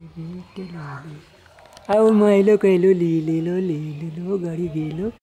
गेलो आऊ मैलो कैलो लिलिलो लिलिलो गरी गेलो।